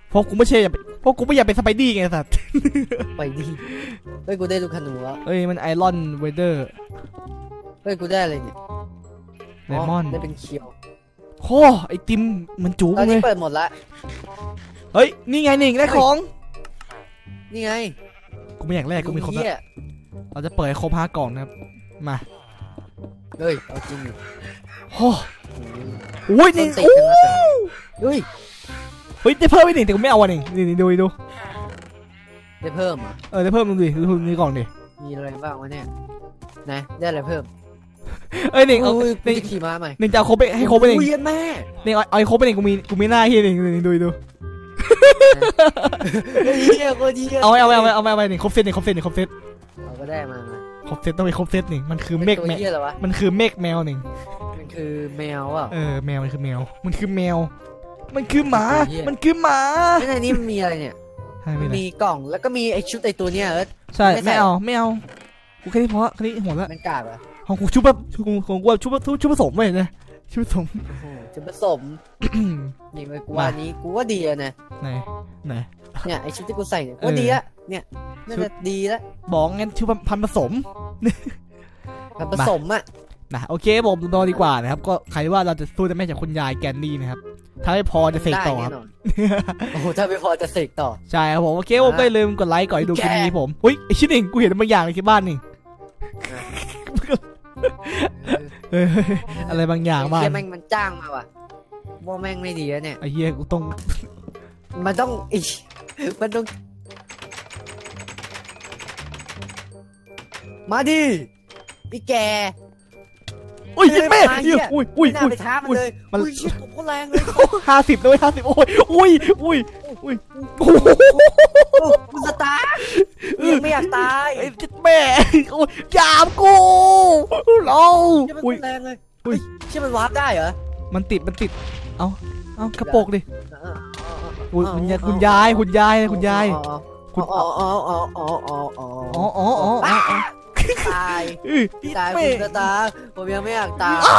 เพราะกูไม่ใช่อยากเป็นเพ ราะกูไม่อยากเป็นสไปดี้ไงสัตว์ไปดิเฮ้ยกูได้ลูกขนูแล้วเอ้ยมันไอรอนเวเดอร์เฮ้ยกูได้อะไรเนี่ยไดมอนด์ได้เป็นเคียวโอ้ไอติมมันจูตอนเลนี้ยเปิดหมดละ เฮ้ยนี่ไงหนิงได้ของนี่ไงกูไม่อยากแลกกูมีครบแล้วเหี้ยเราจะเปิดให้ครบห้ากล่องนะครับมาเฮ้ยเอาจริงดิโอ้อุ้ยต้นี่นติดอู้กันมาแต่เฮ้ยเฮ้ยได้เพิ่มไปหนึ่งแต่กูไม่เอาอะหนึ่งนี่นี่ดูดิดูได้เพิ่มเหรอเออได้เพิ่มมึงดิดูในกล่องดิมีอะไรบ้างวะเนี่ยนะได้อะไรเพิ่มเอ้ยหนึ่งเอาโอ้ยหนึ่งกูจะขี่ม้าใหม่หนึ่งจะเอาครบไปให้ครบไปหนึ่งอุ้ยเย็นแม่หนึ่งเอาเอาให้ครบไปหนึ่งกูมีกูมีหน้าที่หนึ่งหนึ่งดูดิดูเฮ้ยเหี้ยโคตรเหี้ยเอาไว้เอาไว้เอาไว้เอาไว้เอาไว้หนึ่งครบเซตหนึ่งครบเซตหนึ่งครบเซตเราก็ได้มามาครบเซตต้องไปครบเซตหนึ่งมันคือเมฆตัวแมวเหี้ยเหรอวะมันคือเมฆแมวหนึ่งมันคือแมวอะเออแมวมันคือแมวมันคือแมว มันคือหมาเหี้ย มันคือหมาข้างในนี้มันมีอะไรเนี่ยใช่ไม่ได้มีกล่องแล้วก็มีไอชุดไอตัวเนี้ยเออ ใช่ ไม่ใส่ ไม่เอา ไม่เอา กูแค่นี้พอแค่นี้หัวละมันกากเหรอของกูชุบแบบของของกูแบบชุบชุบชุบผสมเลยนะชุบผสม โอ้โหจะผสมนี่มันกูว่าอันนี้กูว่าดีอะนะไหน ไหน เนี่ยไอชุดที่กูใส่เนี่ยเอกูอดีละเนี่ยน่าชุดจะดีละบอกงั้นชุบพันผสมมันผสมอะนะโอเคผมนอนดีกว่านะครับ ก็ใครว่าเราจะสู้ได้แม่จากคุณยายแกนนี่นะครับ ถ้าไม่พอจะเสกต่อคได้รับแน่นอนโอ้โหถ้าไม่พอจะเสกต่อ ใช่ครับผมโอเคผมไม่ลืมกดไลค์ก่อนที่ดูคลิปนี้ผมอุ้ยไอชิ้นเองกูเห็นบางอย่างในคลิปบ้านนี่เออเฮ้ยเฮ้ยอะไรบางอย่างบ้าไอ้งเหี้ยแม่งมันจ้างมาว่ะว่าแม่งไม่ดีแล้วเนี่ยไอ้เหี้ยกูต้อง มันต้องอีมันต้อง มาดิอีแก อุ้ยยิงแม่มาเหี้เหี้ยยอุ้ยอุ้ยไม่น่าอุ้ยไปท้ามันเลยมันอุ้ยชิบผมก็แรงเลยห้าสิบเลยห้าสิบโอ้ยอุ้ยอุ้ยอุ้ยโอ้โหโอ้กูสตาร์ทยังไม่อยากตายไอ้จิ๊ดแม่โอ้ยยามกูเราเชี่ยมันอุ้ยแรงเลยอุ้ยเชี่ยมันวาร์ปได้เหรอมันติดมันติดเอาเอากระโปรงดิเอออุ้ยเอาคุณยายคุณยายคุณยายคุณยายคุณอ๋ออ๋ออ๋ออ๋ออ๋ออ๋ออ๋ออ๋ออ๋ออ๋อ ตายเออตายแม่คุณสตาร์ผมยังไม่อยากตายอ้า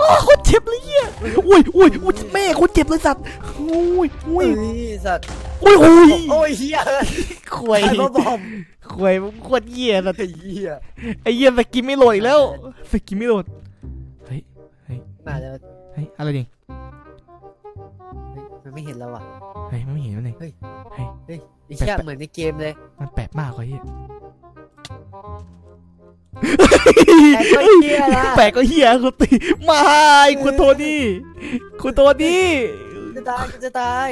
อ้าคนเจ็บเลยเหี้ยอุ้ยอุ้ยอุ้ยแม่คนเจ็บเลยสัตว์อุ้ยอุ้ยเฮ้ยสัตว์อุ้ยอุ้ยโอ้ยเฮียควยใครมา bomb ควยมึงโคตรเหี้ยสัตว์ไอ้เฮียไอ้เหี้ย skin ไม่โหลดอีกแล้ว skin ไม่โหลดเฮ้ยน่าจะเฮ้ยอะไรนี่มันไม่เห็นเราอะเฮ้ยมันไม่เห็นแล้วนี่เฮ้ยเฮ้ยไอ้เฮียเหมือนในเกมเลย มันแปลกมากกว่าเหี้ยแต่ก็เฮียละ แปลกก็เหี้ยคุณตีไม่คุณโทนี่คุณโทนี่จะตายกูจะตาย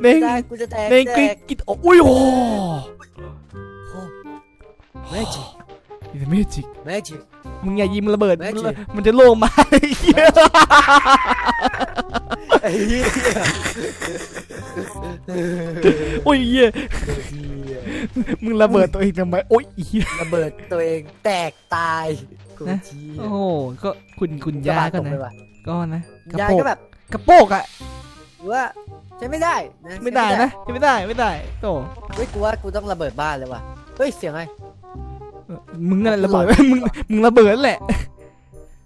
เน่งตายกูจะแตกเน่งแตกินกกินอุ้ยโอ้แมจิกยเมจิกแมจิกมึงอย่ายิงระเบิด Magic มันมันจะโล่งมาไอ้เหี้ยไอ้เฮียโอ้ยเหี้ย มึงระเบิดตัวเองทำไม โอ้ยเหี้ยระเบิดตัวเองแตกตายกูนะเชี่ยโอ้โหก็คุณคุณยาก็นะก็นะกระยาโปยงก็แบบกระโปงอะว่าใช้ไม่ได้นะไม่ได้นะไม่ได้ไม่ได้โตเฮ้ยกูว่ากูต้องระเบิดบ้านเลยว่ะเฮ้ยเสียงอะไรมึงนั่นแหละระเบิดมึงมึงระเบิดแหละ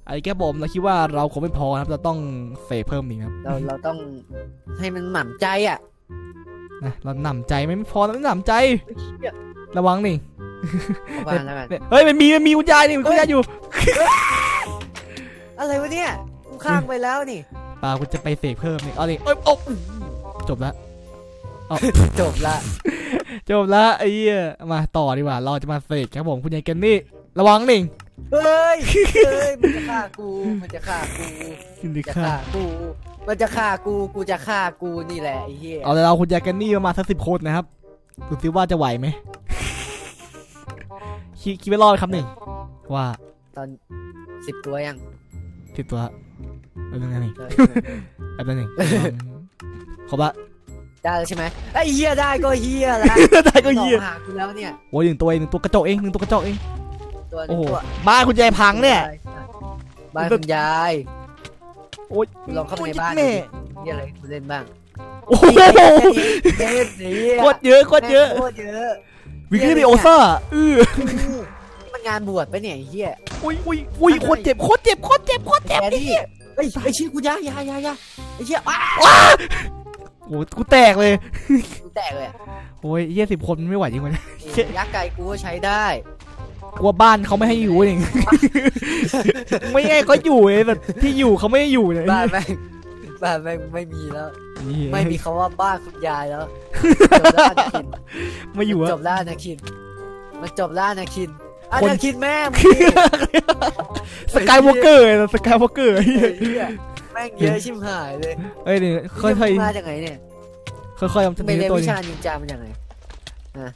ไอ้แกบอมเราคิดว่าเราคงไม่พอนะครับเราต้องเสพเพิ่มอีกครับเราเราต้องให้มันหม่ำใจอะ นะเราหนำใจไหมไม่พอเราไม่หนำใจเฮ้ยเหี้ยระวังนี่เอาบ้านแล้วกันเนี่ยเฮ้ยมันมีมันมีคุณยายนี่คุณยายอยู่ อะไรวะเนี่ยกูข้างไปแล้วนี่เปล่าคุณจะไปเสพเพิ่มนี่เอาดิเอ้ยโอ้จบละจบละ จบละไอ้เหี้ยมาต่อดีกว่า เราจะมาเสกครับผมคุณยายแกนนี่ ระวังหนึ่งเฮ้ยเฮ้ยมันจะฆ่ากูมันจะฆ่ากูสินมันดีจะค่ะฆ่ากู มันจะฆ่ากู กูจะฆ่ากูนี่แหละไอ้เหี้ยเอาเลยเราคุณยายแกนนี่ประมาณสักสิบคนนะครับดูซิว่าจะไหวไหมคิดคิดไม่รอดครับหนึ่งว่าตอนสิบตัวยังสิบตัวแป๊บนึงนะหนึ่งได้แป๊บนึงหนึ่งครบละได้แล้วใช่ไหมไอ้เหี้ยได้ก็เหี้ยละได้ก็เยี่ยต่อมาหากูแล้วเนี่ยโอ้ยหนึ่งตัวเองหนึ่งตัวกระจกเองหนึ่งตัวกระจกเองตัวหโอ้นึ่งโหตัวบ้านคุณยายพังเนี่ยบ้านคุณยาย โอ้ยลองเข้าไปในบ้านแม่ดูดิมีอะไรกูเล่นบ้างโอ้โหเล่นนี่โคตรเยอะโคตรเยอะโคตรเยอะวิกฤตโอซ่าอือมันงานบวชปะเนี่ยไอ้เหี้ยอุ้ยอุ้ยอุ้ยโคตรเจ็บโคตรเจ็บโคตรเจ็บโคตรเจ็บแกนี่เฮ้ยไอ้ชิ้นกูยายายายาไอ้เหี้ยอ้าโอ้กูแตกเลยกูแตกเลยอะโอ้ยเยี่ยสิบคนมันไม่ไหวจริงวะเนี่ยยักษ์ไก่กูก็ใช้ได้ กลัวบ้านเขาไม่ให้อยู่เองไม่ให้เขาอยู่เลยแบบที่อยู่เขาไม่ให้อยู่เลยบ้านแม่งบ้านแม่งไม่มีแล้ว ไม่มีคำว่าบ้านคุณยายแล้วจบแล้วอนาคินไม่อยู่จอะบแล้วอนาคินมันจบแล้วอนาคินอคนนาคินแม่งสกายวอล์กเกอร์สกายวอล์กเกอร์ไอ้เหี้ยแม่งเยอะชิมหายเลยเอ้ยนี่ค่อยเหี้มึงมาจากไหนเนี่ยๆค่อยๆทำทีไม่เรียนตัววินี้ชานินจามาจากไหน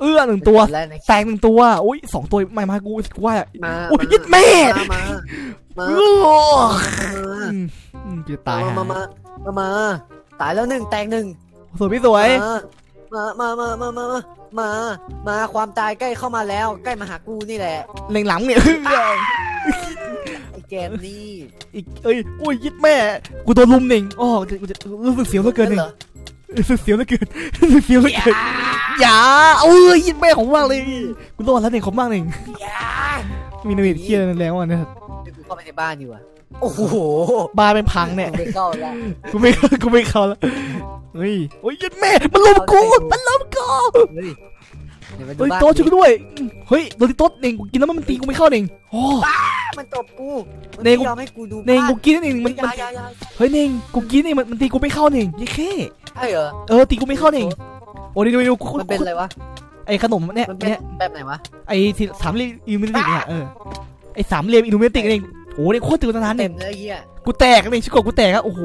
เอื้อหนึ่งตัว แตงหนึ่งตัวอุ้ยสองตัวไม่มากูกูว่าอุ้ยยิดแม่มามาจะตายมามามามาตายแล้วหนึ่งแตงหนึ่งสวยพี่สวยมามามามามามามาความตายใกล้เข้ามาแล้ว ใกล้มาหากูนี่แหละเล็งหลังเนี่ยไอเกมนี่อีกเอ้ยอุ้ยยิดแม่ กูโดนลุมหนึ่งอ๋อรู้สึกเสียวเหลือเกินหนึ่ง สึกเสียวเหลือเกินรู้สึกเสียวเหลือเกินอย่าเอ้ยยึดแม่ของมากเลยกูโดนแล้วหนึ่งของมากหนึ่งอย่ามีนาวิดเคียดแรงว่ะเนี่ยเดี๋ยวกูเข้าไปในบ้านดีกว่าโอ้โหบ้านเป็นพังเนี่ยกูไม่เข้าแล้วกูไม่กูไม่เข้าแล้วเฮ้ยโอ้ยยึดแม่มันลุมกูมันลุมกูเฮ้ยเดี๋ยวมาดูเฮ้ยบ้านโต๊ะช่วยกูด้วยเฮ้ยโดนที่โต๊ะเน่งกูกินแล้วมันตีกูไม่เข้าเน่งโอ้มันตบกูเน่งไม่ยอมให้กูเน่งกูกินแล้วเน่งมันอย่ามันเฮ้ยเน่งกูกินเน่งมันมันตีกูไม่เข้าเน่งยี่แค่ ใช่เหรอ เออตีกูไม่เข้าเน่งโอ้ยดูดูดูมันเป็นอะไรวะ ไอ้ขนมเนี่ยมันเป็นเนี่ยแบบไหนวะ ไอ้ที่สามเหลี่ยมอิลูมิเนติกเนี่ยเออ ไอ้สามเหลี่ยมอิลูมิเนติกเองโอ้นี่โคตรตื่นนานเต็เนี่ยมเลยไอ้เฮียกูแตกนี่ชิโกะกูแตกอะโอ้โห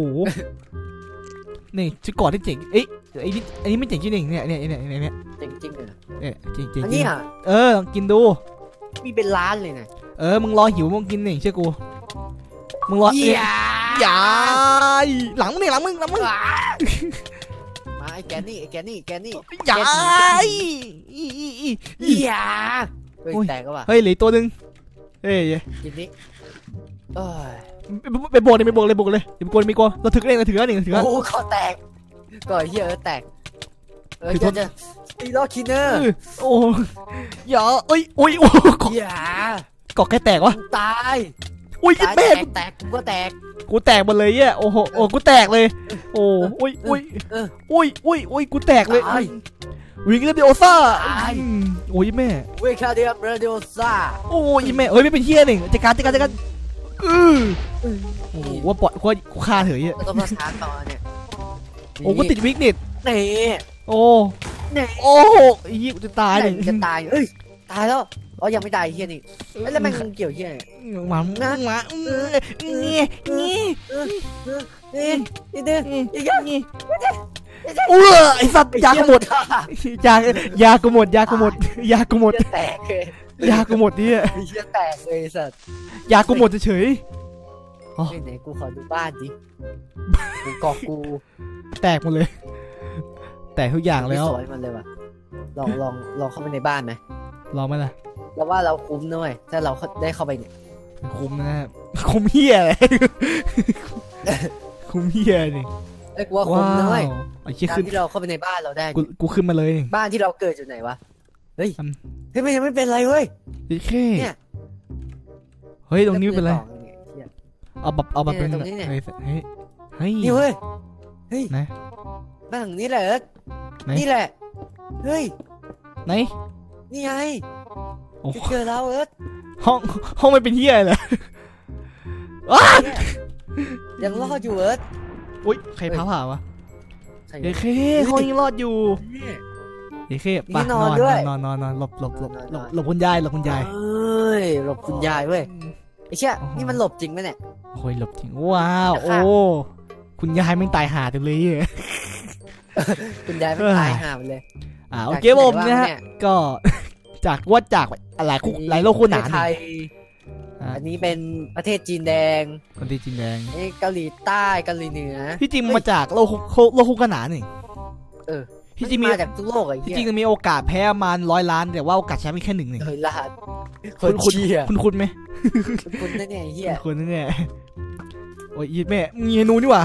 นี่ชิโกะที่เจ๋งเอ้ยไอ้นี่อันนี้ไม่เจ๋งจริงๆเนี่ยเนี่ยเนี่ยเนี่ยเนี่ยจริงจริงๆเลยนะเนี่ยจริงจริงอันจรินี้งอะเออลองกินดู มีเป็นล้านเลยนะเออ มึงรอหิวมึงกินนี่เชื่อกู มึงรอเฮียอย่าหลังมึงนี่หลังมึงหลังมึงมา ไอ้แกนี่ไอ้แกนี่แกนี่อย่าเจ็ดอีอีอีเฮียเฮ้ยโอ้ยแตกก็ว่ะเฮ้ยเหลืออกตัวหนึงเฮ้ยกินนี้เอ้ยไปไปบวกเลยไปบวกเลยบวกเลยอย่าไปกลัวไม่กลัวเราถือกันเองเราถือกันเองเราถือกันโอ้โหคอแตกก่อนเฮียเออแตกเออคือจะทนจะตีล็อกคินเนอร์เออโอ้อย่าเอ้ยโอ้ยโอ้เกาะเฮียเกาะแค่แตกวะมึงตายโอ้ยตายแม่แตกแตกกูก็แตกกูแตกหมดเลยเนี่ยโอ้โหโอ้กูแตกเลย โอ้โอ้ยโอ้ยเออโอ้ยโอ้ยโอ้ยกูแตกเลยตายวิ่งเล่นเดโอซ่าตายอืมโอ้ยแม่เวคาเดียมเรดิโอซ่าโอ้ยแม่เอ้ยไม่เป็นเฮียหนึ่งจัดการจัดการจัดการอือโอ้โหว่าปล่อยว่ากูฆ่าเถอะเนี่ยแล้วก็มาชาร์จต่อเนี่ยโอ้กูติดวิกเน็ตนี่โอ้นี่โอ้โหไอ้เหี้ยกูจะตายไหนเลยจะตายเอ้ยตายแล้ว อ๋อยังไม่ตายเฮียนี่เอ้ยแล้วมันเกี่ยวเฮียเนี่ยหมาหมาหมานี่นี่นี่นี่เด้อนี่อีกแล้วนี่เออไอสัตว์ยากูหมดยายากูหมดยากูหมดยากูหมดเหี้ยแตกเลยยากูหมดเนี่ยเฮียแตกเลยสัตว์ยากูหมดเฉยอ๋อเฮ้ยไหนกูขอดูบ้านดิกูกอกกูๆแตกหมดเลย แตกทุกอย่างแล้วสวยมันเลยว่ะลองลองลองเข้าไปในบ้านไหมรอไหมล่ะ แล้วว่าเราคุ้มนะเว้ยถ้าเราได้เข้าไปเนี่ย คุ้มนะคุ้มเฮียเลยคุ้มเฮียนี่เอ้ยกูว่าคุ้มนะเว้ยไอ้เชี่ยการขึ้นที่เราเข้าไปในบ้านเราได้กูกูขึ้นมาเลย บ้านที่เราเกิดอยู่ไหนวะเฮ้ยอืมเฮ้ยมันยังไม่เป็นไรเว้ยดิแค่เนี่ยเฮ้ยตรงนี้ไม่เป็นไรแล้วปืนต่อเนี่ยเอาแบบเอาแบบเป็นเนี่ยตรงนี้เนี่ยเฮ้ยเฮ้ยเฮ้ยนี่เว้ยเฮ้ยไหนบ้านหลังนี้แหละเอิร์ธไหนนี่แหละเฮ้ยไหนนี่ไงโอ้จะ เจอเราเอิร์ธห้องห้องไม่เป็นเฮียเลยยังรอดอยู่เอิร์ธอุ้ยใครพาผ่าวะใครเฮ้ยเคห้องยังรอดอยู่เนี่ยเฮ้ยเคมีปะที่นนออนนด้วยนอนนอนนอนหลบหลบหลบนอนหลนบอนหลบคุณยายหลบคุณยายเอ้ยหลบคุณยายเว้ยไอ้เชี่ยโอ้โหนี่มันหลบจริงไหมเนี่ยโอ้ยหลบจริงว้าวจะโอ้ฆ่าคุณยายไม่งตายหาจังเลยอะคุณยายไม่เอ้ยตายห่าไปเลยอ่าโอจากเคที่ไหนผมวะนะฮะเนี่ยก็จากว่าจาก อะไรคู่หลายโลกคู่หนาประเทศไทเนี่ยยอะอันนี้เป็นประเทศจีนแดงคนที่จีนแดงอันนี้เกาหลีใต้เกาหลีเหนือที่จริงเฮ้ยมาจากโลกโลกคู่ขนานนี่เออที่จริงมีมาจากทุกโลกไอ้ที่เหี้ยจริงมีโอกาสแพ้ประมาณร้อยล้านแต่ว่าโอกาสชนะมีแค่หนึ่งหนึ่งเฮ้ยลาดคคุณนคุณเชียคุณคุณไหมคุณนั่นเนี่ยไอ้เหี้ยคุณนั่นแน่โอ้ยยีดแม่มีฮนูนี่หว่า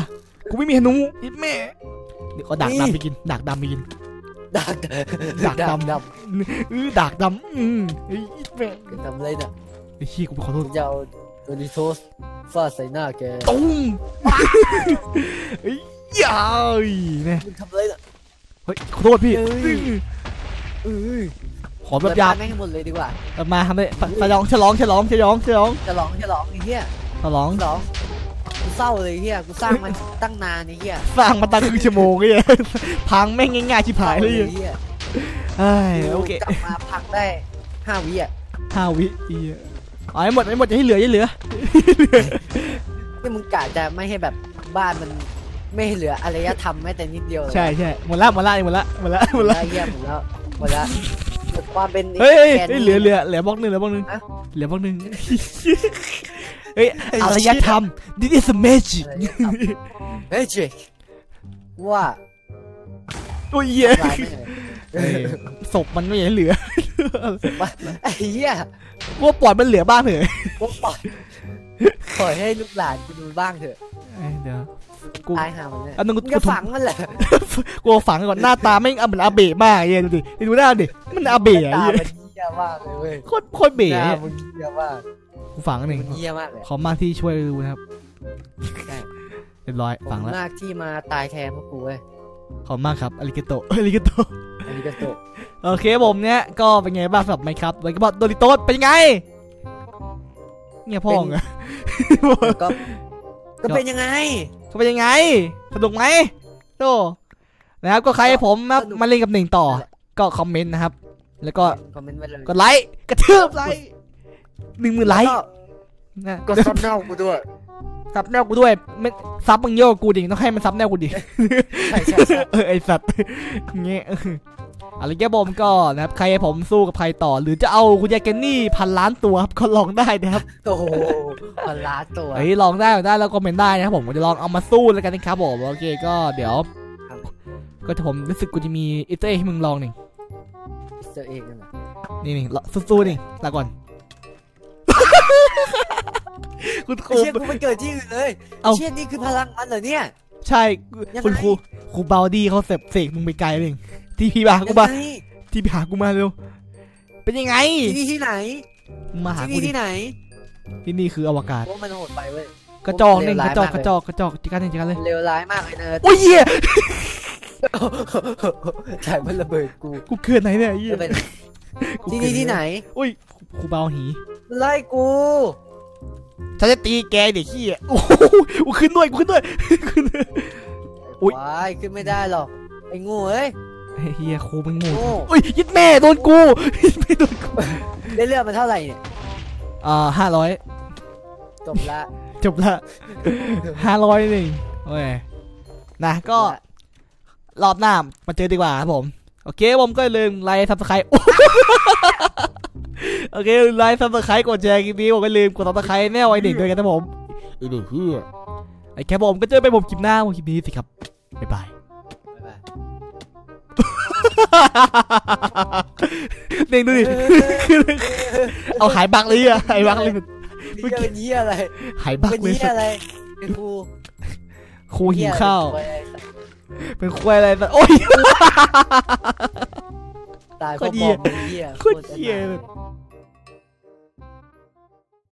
กูไม่มีฮนูยีดแม่เดี๋ยวก็ดักดำไปกินดักดำไปกิน ดักดักดำดเออดักดำอืมเฮ้ยยีดแม่ำทำอะไรเนี่ยไอ้ชี้กูไปขอโทษกูจะเอาโดริโทสฟาดใส่หน้าแกตุ้มเฮ้ยยายเนี่ยมึงทำอะไรเนี่ยเฮ้ยขอโทษพี่เอ้ยเอ้ยขอแบบหยาบเปิดบ้นแม่งให้หมดเลยดีกว่ามาทำได้ฉลองฉลองฉลองฉลองฉลองจะร้องจะร้องไอ้เหี้ยฉลองฉลอง กูเศร้าเลยไอ้เหี้ยกูสร้างมันตั้งนานไอ้เหี้ยสร้างมาตั้งครึ่งชั่วโมงเลยพังแม่งง่ายๆชิบหายเลยไอ้เหี้ยเฮ้ยโอเคกลับมาพักได้ห้าวิอะห้าวิอีกเอาให้หมดให้หมดอย่าให้เหลืออย่าให้เหลือนี่มึงกะจะไม่ให้แบบบ้านมันไม่ให้เหลืออารยธรรมแม้แต่นิดเดียวเลยใช่ใช่หมดละหมดละหมดละหมดละหหมมดดละแล้วเยี่ยมหมดแล้วหมดแล้วหมดความเป็นเฮ้ยเฮ้ยแกนเฮ้ยเหลือเหลือเหลือบล็อกหนึ่งเหลือบล็อกหนึ่งฮะเหลือบล็อกหนึ่ง เฮ้ยอารยธรรม this is magic เฮ้ยเจ๊ว่าโอ้ยเหี้ยลายไม่เลยเฮ้ยศพมันไม่อยากให้เหลือไอ้เหี้ยกูว่าปล่อยมันเหลือบ้างเถอะกูปล่อยปล่อยให้ลูกหลานกูดูบ้างเถอะเอ้ยเดี๋ยวกูตายห่ามันเนี่ยอันนึงกูมึงจะฝังมันแหละกูเอาฝังก่อนหน้าตาไม่งเอาเหมือนอาเบะมากเหี้ยดูดิดูหน้าดิมันอาเบะตาเหี้ยมันเหี้ยมากเลยเว้ยโคตรโคตรเบะหน้าเหี้ยมึงเหี้ยมากกู ฝังหนึ่งมันเหี้ยมากเลยขอบมากที่ช่วยดูนะครับใช่เรียบร้อยขอบฝังคุณแล้วมากที่มาตายแทนพวกกูเว้ยขอบมากครับอาริกาโตอาริกาโตอันนี้ก็จบโอเคผมเนี้ยก็เป็นไงบ้างสำหรับไหมครับแล้วก็บอกโดริโตสเป็นยังไงเงียพ่องอะก็ก็เป็นยังไงก็เป็นยังไงสนุกไหมโตนะครับก็ใครให้ผมมาสนุกมาเล่นกับหนึ่งต่อ ก็คอมเมนต์นะครับ แล้วก็คอมเมนต์ไว้เลยกดไลค์กระทืบไลค์ หนึ่งหมื่นไลค์ก็นะก็ซับหน้ากูด้วยซับแนวกูด้วยไม่ซับมึงเยอะกว่ากูดิต้องให้มันซับแนวกูดิใช่ใช่ใช่เออไอสัตว์เงี้ยเอออะไรแกผมก็นะครับ ใครให้ผมสู้กับใครต่อ หรือจะเอาคุณยายแกนนี่พันล้านตัวครับก็ลองได้นะครับโอ้โหพันล้านตัวเฮ้ยลองได้ลองได้แล้วก็เมนได้นะครับผมผมจะลองเอามาสู้แล้วกันนะครับผมโอเคก็เดี๋ยวครับก็ผมรู้สึกกูจะมีอิเตอร์ให้มึงลองหนึ่งเจอเองนั่นแหละนี่นี่สู้ๆนี่ลาก่อน คุณคไอ้รู เชี่ยกูไปเกิดที่อื่นเลยเอ้า เชี่ยนี่คือพลังมันเหรอเนี่ย ใช่ ยังไง คุณครู ครูบาวดี้เขาเสพเสกมึงไปไกลเลยที่พี่มาหากูมายังไงที่พี่หากูมาเร็ว เป็นยังไง ที่นี่ที่ไหนมึงมาหาที่กูนี่ดิที่ไหนที่นี่คืออวกาศว่ามันโหดไปเว้ย กระจอกนี่เลวกร้ายระจอกมากกระจอกกระจอกจัดการเลยจัดการเลย เลวร้ายมากเลยเนิร์ดโอ้ยเหี้ยใช่มันระเบิดกูกูเกิดไหนเนี่ยไอ้เหี้ยจะเป็นกูที่เกินี่ดที่ไหน โอ้ยครูบาวหีมัน ไล่กูฉันจะตีแกเด็กขี้อะโอ้โหกูขึ้นด้วยกูขึ้นด้วยขึ้นด้วยอุ๊ยว้ายขึ้นไม่ได้หรอกไอ้งูเอ้ยเฮียครูมันงูโง่อุ้ยยิดแม่โดนกูยิดแม่โดนกูได้เลือดมันเท่าไหร่เนี่ยอ่าห้าร้อยจบละจบละห้าร้อยหนึ่งโอเคนะก็รอบหน้ามาเจอดีกว่าครับผม โอเคผมก็อย่าลืมไลค์ซับสไครต์ โอเคไลค์ซับสไครต์กดแชร์คลิปนี้ผมก็อย่าลืมกดซับสไครต์แนวไอเด็กด้วยกันนะผมไอเด็กเฮียไอแค่ผมก็เจอไปผมคลิปหน้าผมคลิปนี้สิครับบ๊ายบายบ๊ายบายเด้งดูดิเอาหายบักเลยอะหายบักเลยเหี้ยเป็นเหี้ยอะไรหายบักเป็นเลยเหี้ยอะไรเป็นครูครูหิวข้าวเหี้ยอะไรเป็นควายอะไรสักโอ้ยตายเพโคตราะรบเหี้อยมมึงเหี้ยโคตรเหี้ยอนาถเลย